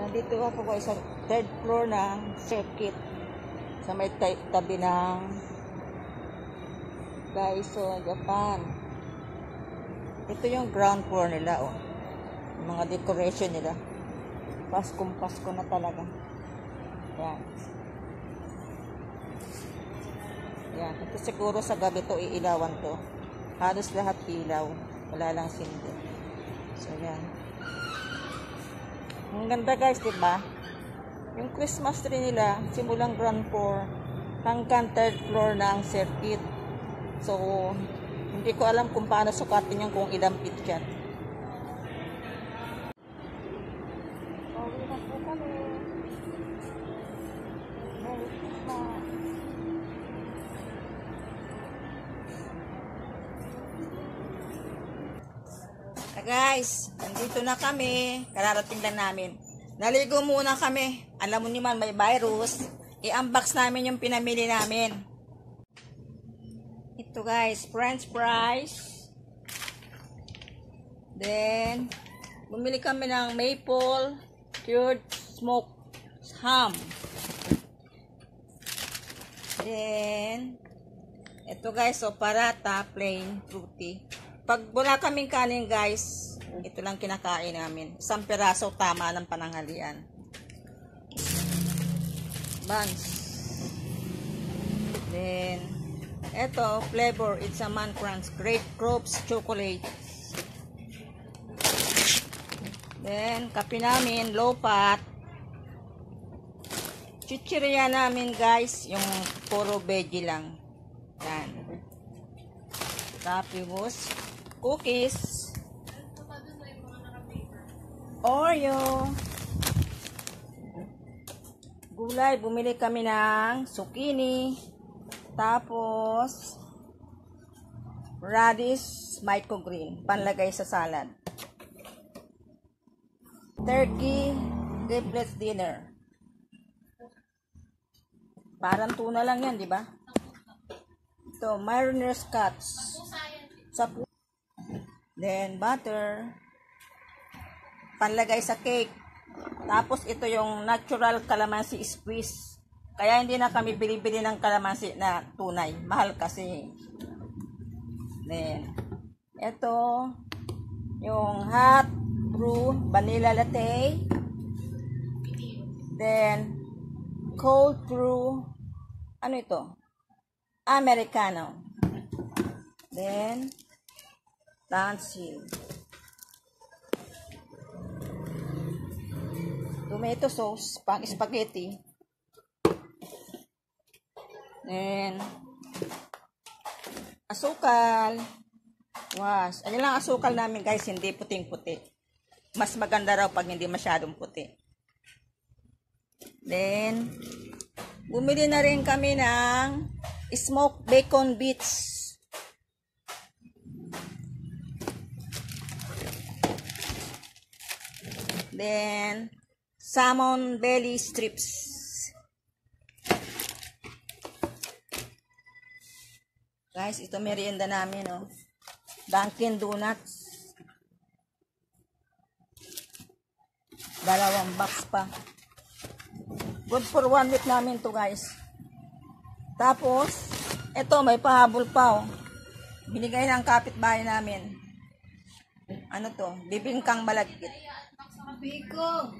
Nandito ako guys sa third floor ng circuit sa may ta- tabi ng Daiso, Japan. Ito yung ground floor nila, oh. Yung mga decoration nila. Paskong Pasko na talaga. Yan. Yan. Ito siguro sa gabi to iilawan to. Halos lahat ilaw. Wala lang sindi. So, yan. Ang ganda guys, di ba? Yung Christmas tree nila, simulang ground floor hanggang third floor ng circuit. So, hindi ko alam kung paano sukatin yung kung feet yan. Pauwi na po kami. Merry Christmas. Ah, guys, nandito na kami. Kararating lang namin. Naligo muna kami. Alam mo naman, may virus. I-unbox namin yung pinamili namin. Ito guys, french fries. Then, bumili kami ng maple cured smoked ham. Then, ito guys, so parata, plain, fruity. Pag wala kaming kanin guys, ito lang kinakain namin. Isang peraso tama ng pananghalian. Buns. Then, ito, flavor, it's a man crunch, great crops, chocolate. Then, kape namin, low fat. Chichirya namin guys, yung puro veggie lang. Yan. Tapos, cookies. Oreo. Gulay, bumili kami ng zucchini. Tapos, radish microgreen, panlagay sa salad. Turkey, triplets dinner. Parang tuna lang yan, di ba? Ito, mariner's cuts. Sa Then, butter. Panlagay sa cake. Tapos, ito yung natural calamansi squeeze. Kaya hindi na kami bili-bili ng calamansi na tunay. Mahal kasi. Then, ito, yung hot brew vanilla latte. Then, cold brew, ano ito? Americano. Then, Tansil. Tomato sauce, pang spaghetti. Then, asukal. Was. Ano lang asukal namin guys, hindi puting-puti. Mas maganda raw pag hindi masyadong puti. Then, bumili na rin kami ng smoked bacon bits. Then, salmon belly strips. Guys, ito merienda namin, oh. Dunkin Donuts. Dalawang box pa. Good for one week namin to guys. Tapos, ito may pahabol pa, oh. Binigay ng kapitbahay namin. Ano to? Bibingkang malagkit. 鼻哥